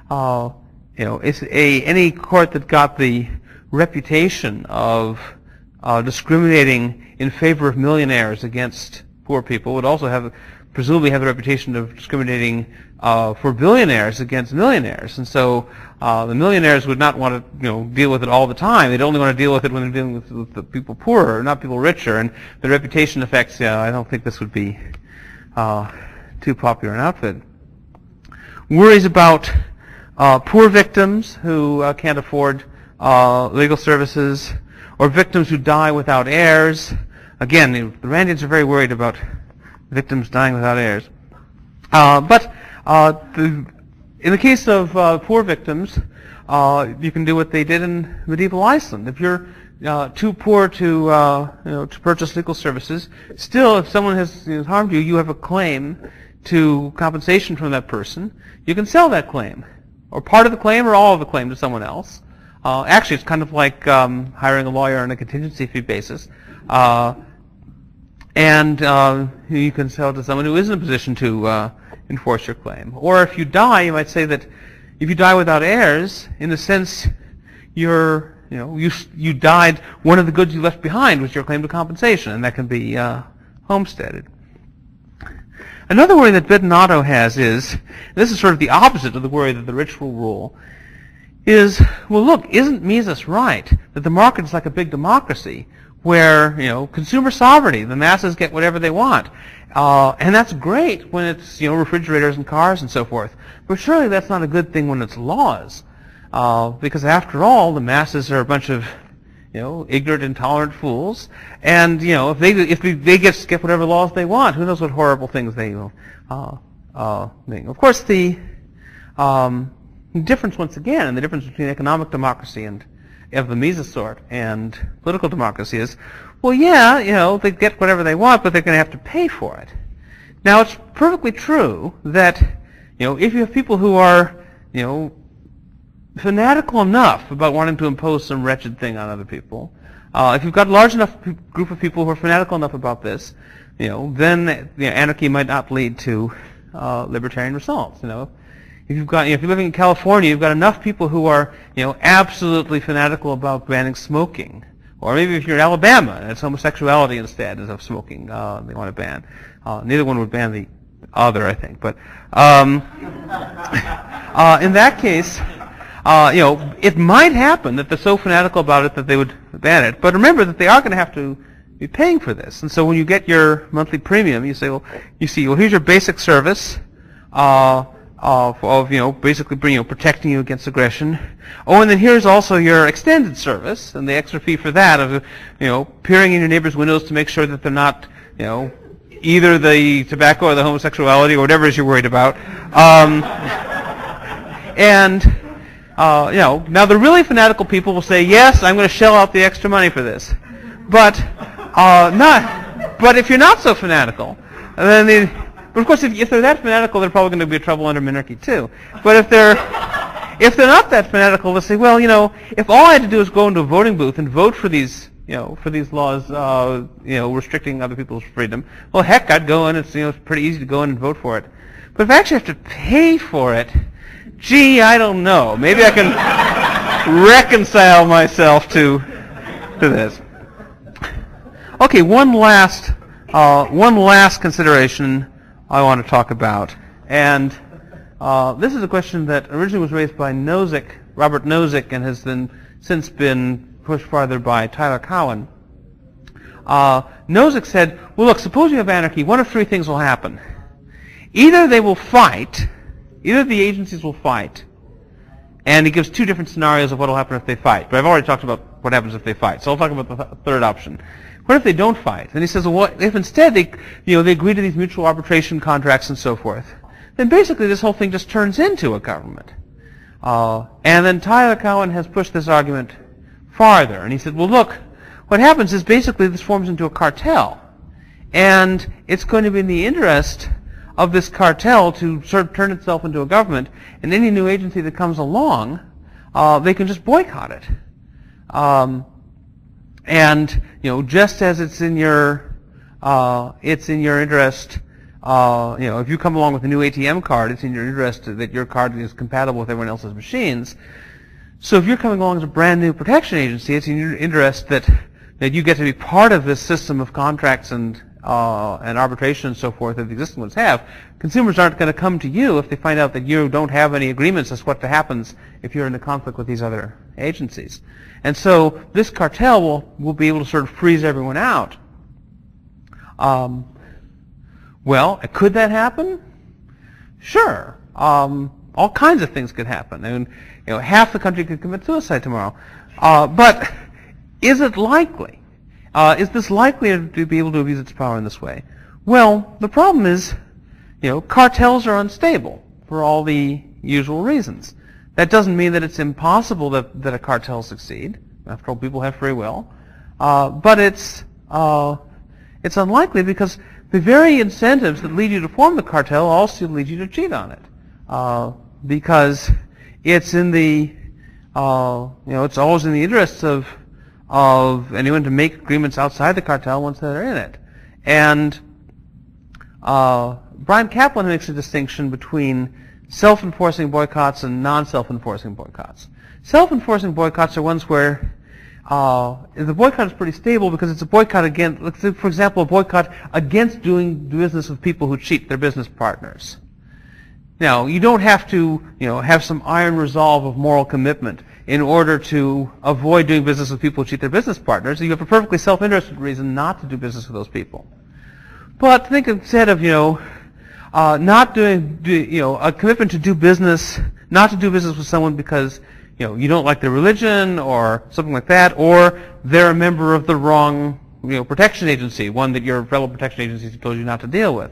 uh, you know, it's a any court that got the reputation of uh, discriminating in favor of millionaires against poor people would also have presumably have the reputation of discriminating uh, for billionaires against millionaires. And so uh, the millionaires would not want to you know, deal with it all the time. They'd only want to deal with it when they're dealing with, with the people poorer, not people richer. And the reputation effects, I don't think this would be uh, too popular an outfit. Worries about uh, poor victims who uh, can't afford uh, legal services, or victims who die without heirs. Again, the Randians are very worried about victims dying without heirs. Uh, but uh, the, in the case of poor victims, you can do what they did in medieval Iceland. If you're uh, too poor to uh, you know, to purchase legal services, still, if someone has harmed you, you have a claim to compensation from that person. You can sell that claim, or part of the claim, or all of the claim to someone else. actually, it's kind of like um, hiring a lawyer on a contingency fee basis and uh, you can sell to someone who is in a position to uh, enforce your claim. Or if you die, you might say that if you die without heirs, in a sense, you're, you know, you, you died, one of the goods you left behind was your claim to compensation, and that can be uh, homesteaded. Another worry that Bidinotto has is, this is sort of the opposite of the worry that the will rule, is, well look, isn't Mises right that the market is like a big democracy where, you know, consumer sovereignty, the masses get whatever they want. Uh, and that's great when it's, you know, refrigerators and cars and so forth. But surely that's not a good thing when it's laws. Uh, because after all, the masses are a bunch of, you know, ignorant, intolerant fools. And, you know, if they, if they get, get whatever laws they want, who knows what horrible things they will, uh, uh, Of course, the, um, difference once again, and the difference between economic democracy and of the Mises sort and political democracy is, well, yeah, you know, they get whatever they want, but they're going to have to pay for it. Now, it's perfectly true that, you know, if you have people who are, you know, fanatical enough about wanting to impose some wretched thing on other people, uh, if you've got a large enough group of people who are fanatical enough about this, you know, then you know, anarchy might not lead to uh, libertarian results. You know, if you've got, you know, if you're living in California, you've got enough people who are, you know, absolutely fanatical about banning smoking. Or maybe if you're in Alabama and it's homosexuality instead of smoking, uh, they want to ban. Uh, neither one would ban the other, I think. But um, uh, in that case, uh, you know, it might happen that they're so fanatical about it that they would ban it. But remember that they are going to have to be paying for this. And so when you get your monthly premium, you say, well, you see, well, here's your basic service. Uh, of, of you know basically you know protecting you against aggression. Oh, and then here's also your extended service and the extra fee for that of you know peering in your neighbor's windows to make sure that they're not you know either the tobacco or the homosexuality or whatever it is you're worried about. Um, and uh, you know now the really fanatical people will say yes, I'm going to shell out the extra money for this, but uh, not. But if you're not so fanatical, then the but of course, if, if they're that fanatical, they're probably going to be trouble under minarchy too. But if they're if they're not that fanatical, they'll say, well, you know, if all I had to do is go into a voting booth and vote for these, you know, for these laws, uh, you know, restricting other people's freedom, well, heck, I'd go in. It's you know, it's pretty easy to go in and vote for it. But if I actually have to pay for it, gee, I don't know. Maybe I can reconcile myself to to this. Okay, one last uh, one last consideration I want to talk about. And uh, this is a question that originally was raised by Nozick, Robert Nozick, and has been since been pushed farther by Tyler Cowen. Uh, Nozick said, well, look, suppose you have anarchy. One of three things will happen. Either they will fight, either the agencies will fight, and he gives two different scenarios of what will happen if they fight. But I've already talked about what happens if they fight. So I'll talk about the th- third option. What if they don't fight? And he says, well, what if instead they, you know, they agree to these mutual arbitration contracts and so forth? Then basically this whole thing just turns into a government. Uh, and then Tyler Cowen has pushed this argument farther. And he said, well, look, what happens is basically this forms into a cartel. And it's going to be in the interest of this cartel to sort of turn itself into a government. And any new agency that comes along, uh, they can just boycott it. Um, and you know, just as it's in your uh, it's in your interest, uh, you know, if you come along with a new ATM card, it's in your interest that your card is compatible with everyone else's machines. So if you're coming along as a brand new protection agency, it's in your interest that that you get to be part of this system of contracts and uh, and arbitration and so forth that the existing ones have. Consumers aren't going to come to you if they find out that you don't have any agreements as to what happens if you're in a conflict with these other agencies. And so this cartel will, will be able to sort of freeze everyone out. Um, well, could that happen? Sure. Um, all kinds of things could happen. I mean, you know, half the country could commit suicide tomorrow. Uh, but is it likely? Uh, is this likely to be able to abuse its power in this way? Well, the problem is, you know, cartels are unstable for all the usual reasons. That doesn't mean that it's impossible that, that a cartel succeed. After all, people have free will. Uh, but it's, uh, it's unlikely because the very incentives that lead you to form the cartel also lead you to cheat on it. Uh, because it's in the, uh, you know, it's always in the interests of, of anyone to make agreements outside the cartel once they're in it. And uh, Bryan Caplan makes a distinction between self-enforcing boycotts and non-self-enforcing boycotts. Self-enforcing boycotts are ones where uh, the boycott is pretty stable because it's a boycott against, for example, a boycott against doing business with people who cheat their business partners. Now, you don't have to, you know, have some iron resolve of moral commitment in order to avoid doing business with people who cheat their business partners. You have a perfectly self-interested reason not to do business with those people. But think instead of, you know, uh, not doing, do, you know, a commitment to do business, not to do business with someone because, you know, you don't like their religion or something like that, or they're a member of the wrong, you know, protection agency, one that your fellow protection agencies told you not to deal with.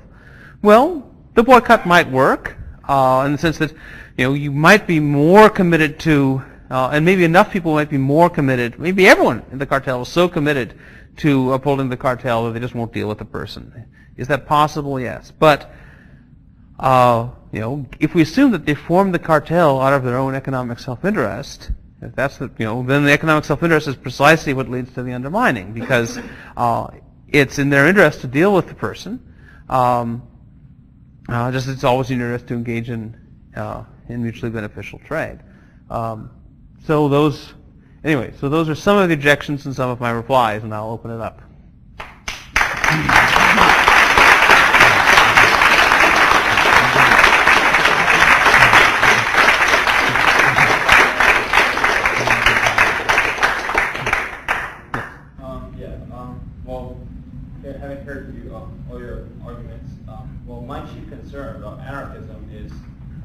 Well, the boycott might work uh, in the sense that, you know, you might be more committed to, uh, and maybe enough people might be more committed, maybe everyone in the cartel is so committed to upholding the cartel that they just won't deal with the person. Is that possible? Yes. But uh, you know, if we assume that they formed the cartel out of their own economic self-interest, if that's the, you know, then the economic self-interest is precisely what leads to the undermining because uh, it's in their interest to deal with the person, um, uh, just as it's always in their interest to engage in uh, in mutually beneficial trade. Um, so those, anyway, so those are some of the objections and some of my replies, and I'll open it up. Um, yeah, um, well having heard you um, all your arguments, well my chief concern about anarchism is,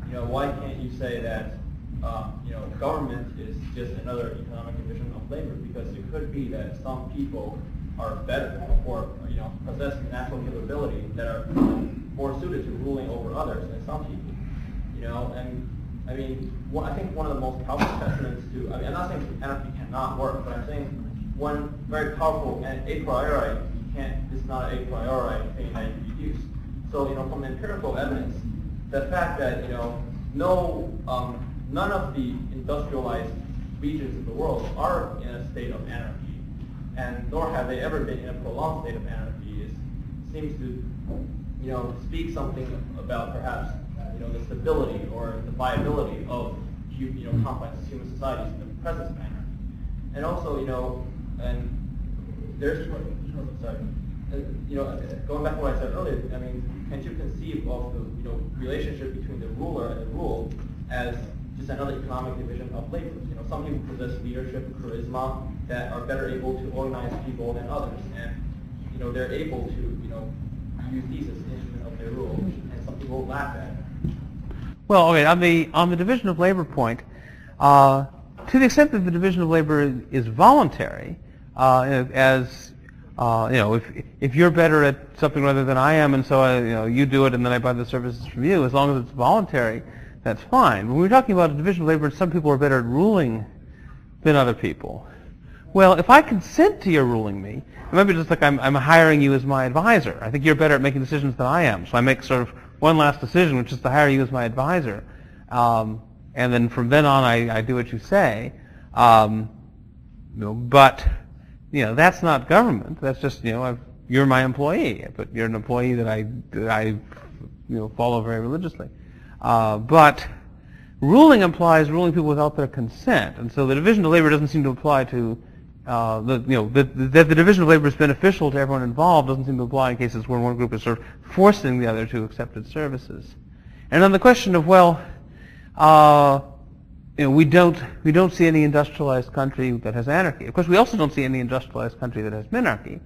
you know, why can't you say that uh, you know government just another economic division of labor because it could be that some people are better or you know possess natural capability that are more suited to ruling over others than some people. You know, and I mean, what, I think one of the most powerful testaments to I mean, I'm not saying anarchy cannot work, but I'm saying one very powerful and a priori can't. It's not a priori thing that you use. So you know, from empirical evidence, the fact that you know no, um, none of the industrialized regions of the world are in a state of anarchy, and nor have they ever been in a prolonged state of anarchy. It seems to, you know, speak something about perhaps, uh, you know, the stability or the viability of, you know, hmm. complex human societies in the presence of anarchy. And also, you know, and there's, sorry, you know, going back to what I said earlier, I mean, can't you conceive of the, you know, relationship between the ruler and the ruled as just another economic division of labor? Some people possess leadership, charisma, that are better able to organize people than others, and you know, they're able to, you know, use these as instruments of their rule, and some people lack that. Well, okay, on the on the division of labor point, uh, to the extent that the division of labor is voluntary, uh, as uh, you know, if if you're better at something rather than I am, and so I, you know, you do it, and then I buy the services from you, as long as it's voluntary, that's fine. When we're talking about a division of labor, some people are better at ruling than other people. Well, if I consent to your ruling me, it might be just like I'm, I'm hiring you as my advisor. I think you're better at making decisions than I am, so I make sort of one last decision, which is to hire you as my advisor. Um, and then from then on, I, I do what you say. Um, you know, but you know, that's not government. That's just, you know, I've, you're my employee, but you're an employee that I, that I you know, follow very religiously. Uh, but ruling implies ruling people without their consent, and so the division of labor doesn't seem to apply to uh, the, you know, that the, the, division of labor is beneficial to everyone involved doesn't seem to apply in cases where one group is sort of forcing the other to accept its services. And on the question of, well, uh, you know, we don't we don't see any industrialized country that has anarchy. Of course, we also don't see any industrialized country that has minarchy.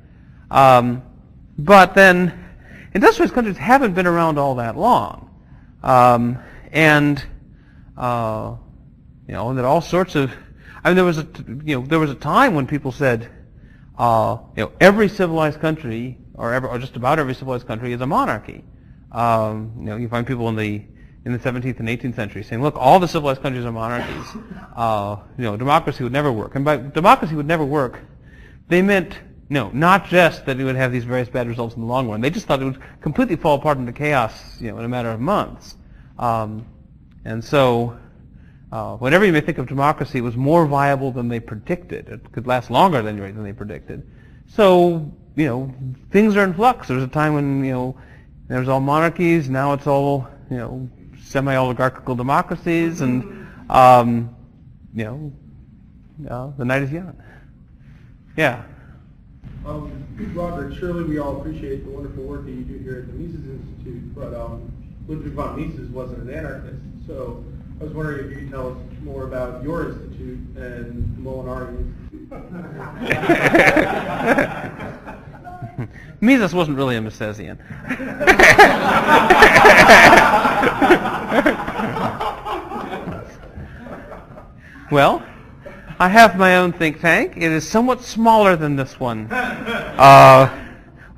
Um, but then, industrialized countries haven't been around all that long, um, and uh, you know, and that all sorts of. I mean, there was a you know there was a time when people said, uh, you know, every civilized country or, every, or just about every civilized country is a monarchy. Um, you know, you find people in the in the 17th and 18th century, saying, look, all the civilized countries are monarchies. Uh, you know, democracy would never work. And by democracy would never work, they meant, no, not just that it would have these various bad results in the long run. They just thought it would completely fall apart into chaos, you know, in a matter of months. Um, and so, uh, whenever you may think of democracy, it was more viable than they predicted. It could last longer than, than they predicted. So, you know, things are in flux. There was a time when, you know, there was all monarchies. Now it's all, you know, semi-oligarchical democracies, and um, you know, uh, the night is young. Yeah. Um, Roderick, surely we all appreciate the wonderful work that you do here at the Mises Institute, but um, Ludwig von Mises wasn't an anarchist, so I was wondering if you could tell us more about your institute and the Molinari Institute. Mises wasn't really a Misesian. well, I have my own think tank. It is somewhat smaller than this one. Uh,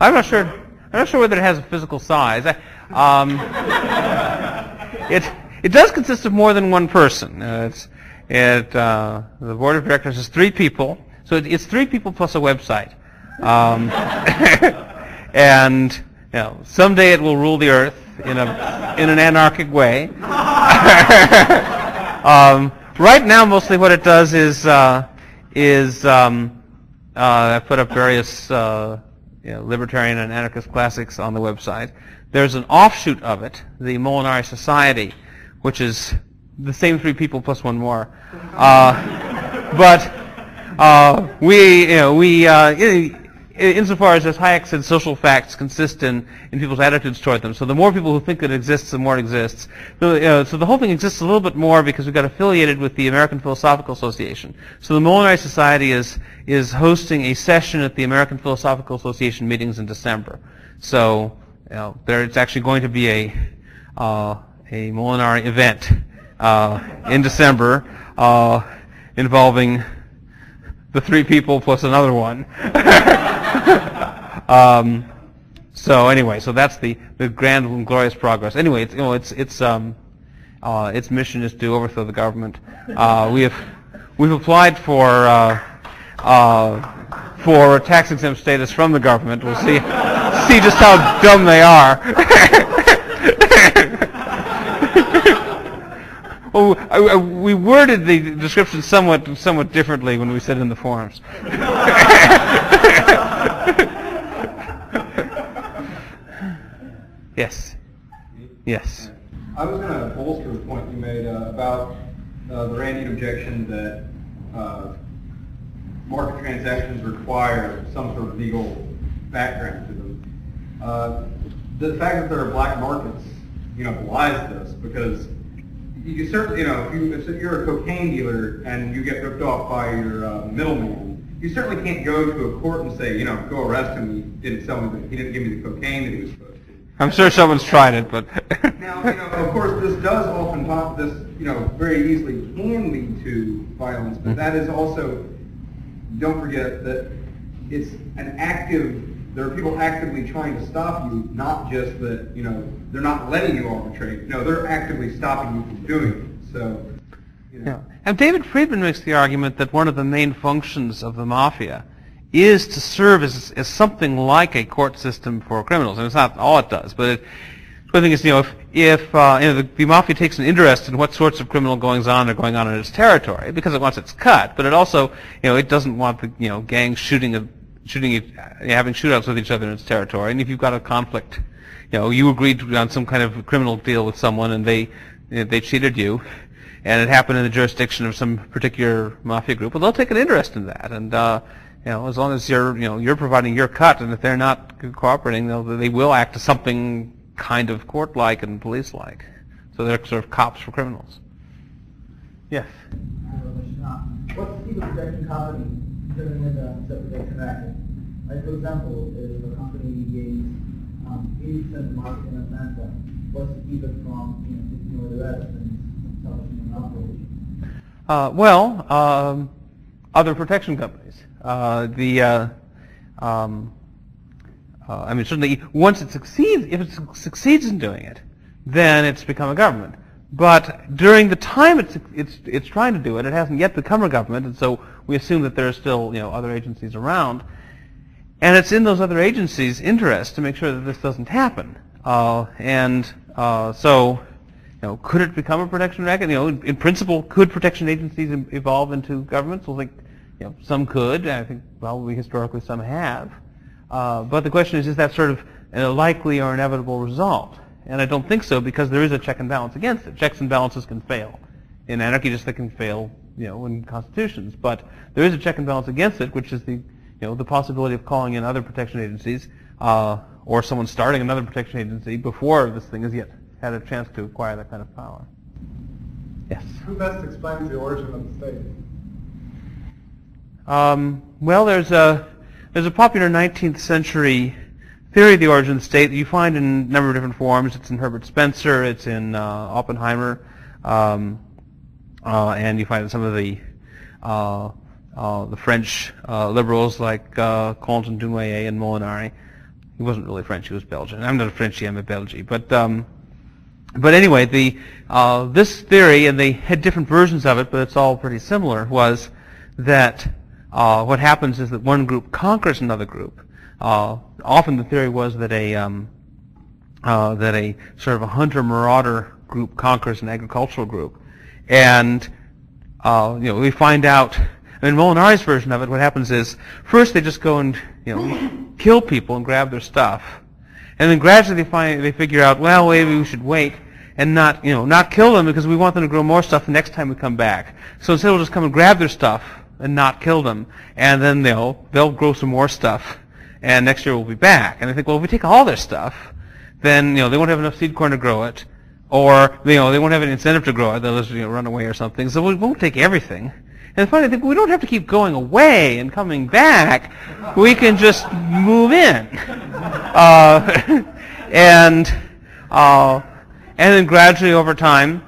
I'm not sure. I'm not sure whether it has a physical size. I, um, it it does consist of more than one person. Uh, it's it uh, the board of directors is three people, so it, it's three people plus a website. Um, and you know, someday it will rule the earth in a in an anarchic way. um, right now, mostly what it does is uh, is um, uh, I put up various uh, you know, libertarian and anarchist classics on the website. There's an offshoot of it, the Molinari Society, which is the same three people plus one more. Uh, but uh, we, you know, we, uh, insofar as, as Hayek said, social facts consist in, in people's attitudes toward them. So the more people who think it exists, the more it exists. So, you know, so the whole thing exists a little bit more because we got affiliated with the American Philosophical Association. So the Molinari Society is, is hosting a session at the American Philosophical Association meetings in December. So you know, there, it's actually going to be a, uh, a Molinari event uh, in December uh, involving the three people plus another one. um, so anyway, so that's the, the grand and glorious progress. Anyway, it's, you know, it's, it's, um, uh, its mission is to overthrow the government. Uh, we have, we've applied for, uh, uh, for tax exempt status from the government. We'll see, see just how dumb they are. well, I, I, we worded the description somewhat, somewhat differently when we said in the forms. yes. Yes. I was going to bolster the point you made uh, about uh, the Randian objection that uh, market transactions require some sort of legal background to them. Uh, the fact that there are black markets, you know, belies this because you certainly, you know, if, you, if you're a cocaine dealer and you get ripped off by your uh, middleman, you certainly can't go to a court and say, you know, go arrest him. He didn't sell me, the, he didn't give me the cocaine that he was supposed. I'm sure someone's tried it, but now, you know, of course, this does often talk, this, you know, very easily can lead to violence, but that is also, don't forget that it's an active there are people actively trying to stop you, not just that, you know, they're not letting you arbitrate. No, they're actively stopping you from doing it. So, you know. Yeah. And David Friedman makes the argument that one of the main functions of the mafia is to serve as, as something like a court system for criminals. And it's not all it does, but it, the thing is, you know, if, if uh, you know, the, the, mafia takes an interest in what sorts of criminal goings on are going on in its territory because it wants its cut, but it also, you know, it doesn't want the, you know, gangs shooting a shooting, having shootouts with each other in its territory. And if you've got a conflict, you know, you agreed on some kind of criminal deal with someone and they they cheated you, and it happened in the jurisdiction of some particular mafia group, well, they'll take an interest in that. And uh, you know, as long as you're you know you're providing your cut, and if they're not cooperating, they'll, they will act as something kind of court-like and police-like. So they're sort of cops for criminals. Yes. What's the protection company dealing with uh, self-protection racket? Like for example, if a company gains um, 80% of the market in Atlanta, what's to keep it from you know, taking over the rest and establishing an operation? Uh, well, um, other protection companies. Uh, the uh, um, uh, I mean, certainly once it succeeds, if it succeeds in doing it, then it's become a government. But during the time it's, it's, it's trying to do it, it hasn't yet become a government, and so we assume that there are still you know, other agencies around. And it's in those other agencies' interest to make sure that this doesn't happen. Uh, and uh, so, you know, could it become a protection racket? You know, in, in principle, could protection agencies evolve into governments? Well, think, you know, some could. I think probably historically some have. Uh, but the question is, is that sort of a likely or inevitable result? And I don't think so because there is a check and balance against it. Checks and balances can fail. In anarchy, just they can fail, you know, in constitutions. But there is a check and balance against it, which is the you know, the possibility of calling in other protection agencies, uh, or someone starting another protection agency before this thing has yet had a chance to acquire that kind of power. Yes. Who best explains the origin of the state? Um, well, there's a there's a popular 19th century theory of the origin state that you find in a number of different forms. It's in Herbert Spencer, it's in uh, Oppenheimer, um, uh, and you find in some of the uh, uh, the French uh, liberals like uh, Comte and Dunoyer and Molinari. He wasn't really French; he was Belgian. I'm not a Frenchie; I'm a Belgian. But um, but anyway, the uh, this theory, and they had different versions of it, but it's all pretty similar. Was that uh, what happens is that one group conquers another group. Uh, often the theory was that a um, uh, that a sort of a hunter marauder group conquers an agricultural group, and uh, you know we find out. In Molinari's version of it, what happens is first they just go and you know kill people and grab their stuff, and then gradually they find they figure out well maybe we should wait and not you know not kill them because we want them to grow more stuff the next time we come back. So instead we'll just come and grab their stuff and not kill them, and then they'll they'll grow some more stuff, and next year we'll be back. And they think well if we take all their stuff, then you know they won't have enough seed corn to grow it, or you know they won't have any incentive to grow it. They'll just you know, run away or something. So we won't take everything. And finally, I think we don't have to keep going away and coming back. We can just move in, uh, and uh, and then gradually over time,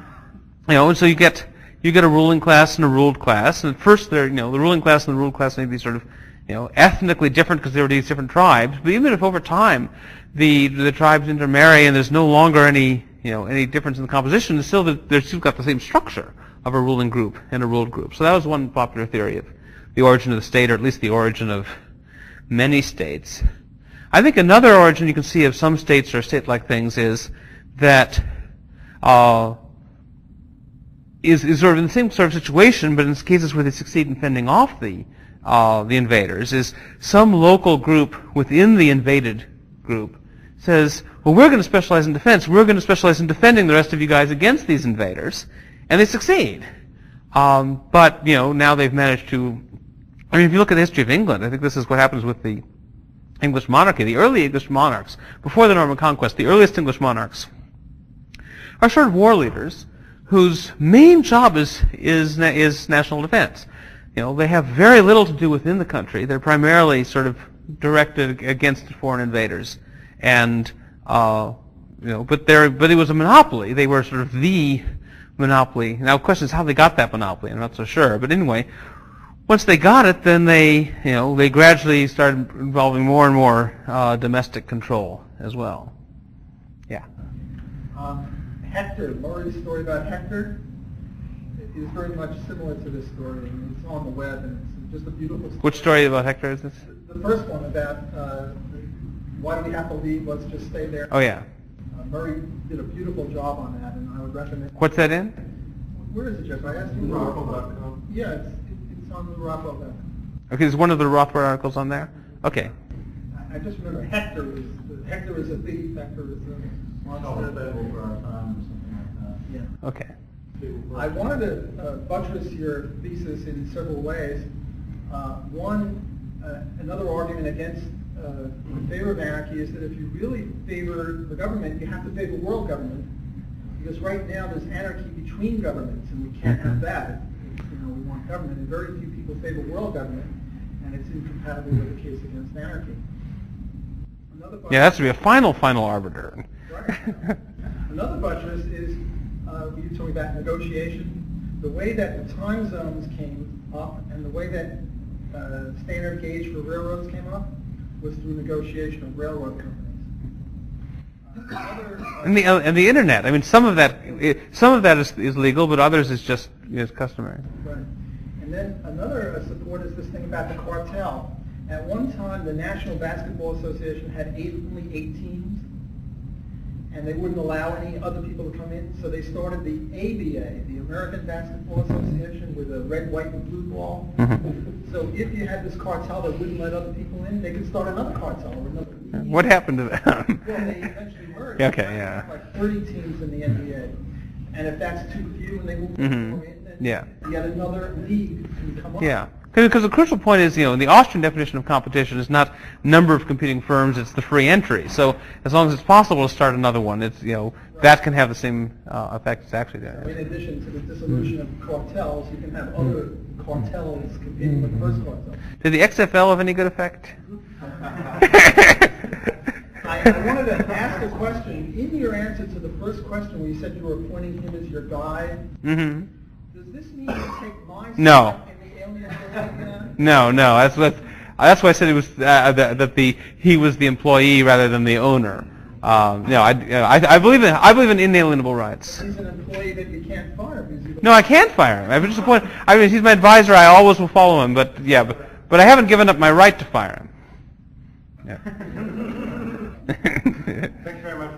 you know, and so you get you get a ruling class and a ruled class. And at first, they're you know the ruling class and the ruled class may be sort of you know ethnically different because there were these different tribes. But even if over time the the tribes intermarry and there's no longer any you know any difference in the composition, still the, they're still got the same structure of a ruling group and a ruled group. So that was one popular theory of the origin of the state, or at least the origin of many states. I think another origin you can see of some states or state-like things is that uh, is, is sort of in the same sort of situation, but in cases where they succeed in fending off the uh, the invaders, is some local group within the invaded group says, well, we're going to specialize in defense. We're going to specialize in defending the rest of you guys against these invaders, and they succeed. Um, but you know now they've managed to. I mean, if you look at the history of England, I think this is what happens with the English monarchy. The early English monarchs, before the Norman conquest, the earliest English monarchs are sort of war leaders whose main job is is is national defense. You know, they have very little to do within the country. They're primarily sort of directed against foreign invaders, and uh, you know, but they're but it was a monopoly. They were sort of the monopoly. Now, the question is how they got that monopoly. I'm not so sure, but anyway, once they got it, then they you know they gradually started involving more and more uh, domestic control as well. Yeah. Um, Hector, Murray's story about Hector is very much similar to this story, and it's on the web, and it's just a beautiful story. Which story about Hector is this? The first one about uh, why do we have to leave, let's just stay there. Oh yeah. Uh, Murray did a beautiful job on that, and I would recommend. What's that in? Where is it, Jeff? I asked you. Rockwell.com. Yeah, it's, it's on the Rockwell.com. Okay, is one of the Rothbard articles on there? Okay. I- I just remember Hector is, Hector is a thief, Hector is a monster. Yeah. Okay. I wanted to uh, buttress your thesis in several ways. Uh, One, uh, another argument against, uh, in favor of anarchy is that if you really favor the government, you have to favor world government. Because right now, there's anarchy between governments, and we can't have that. You know, we want government, and very few people favor world government, and it's incompatible with the case against anarchy. Another Yeah, that's should be a final, final arbiter. Right. Another buttress is, uh, you told me about negotiation. The way that the time zones came up and the way that uh, standard gauge for railroads came up was through negotiation of railroad companies. Uh, uh, And the uh, and the internet. I mean, some of that some of that is, is legal, but others is just is customary. Right. And then another uh, support is this thing about the cartel. At one time, the National Basketball Association had eight, only eight teams, and they wouldn't allow any other people to come in, so they started the ABA, the American Basketball Association, with a red, white, and blue ball. Mhm. So if you had this cartel that wouldn't let other people in, they could start another cartel or another league. What happened to them? Well, they eventually merged. Okay, yeah. Like 30 teams in the NBA. And if that's too few and they move Mhm. more in, Yeah. yet another league can come up. Yeah. Because the crucial point is, you know, the Austrian definition of competition is not number of competing firms, it's the free entry. So as long as it's possible to start another one, it's, you know, that can have the same uh, effect as actually In doing it. addition to the dissolution of cartels, you can have other cartels competing with the first cartel. Did the XFL have any good effect? I, I wanted to ask a question. In your answer to the first question, where you said you were appointing him as your guide, hmm does this mean you take my No. side in the alien building? No, no. That's what. That's why I said it was uh, that, that the he was the employee rather than the owner. Um, no, I, uh, I, I believe in I believe in inalienable rights. He's an employee that you can't fire because No, I can't fire him. I'm just point. I mean, he's my advisor. I always will follow him. But yeah, but, but I haven't given up my right to fire him. Yeah.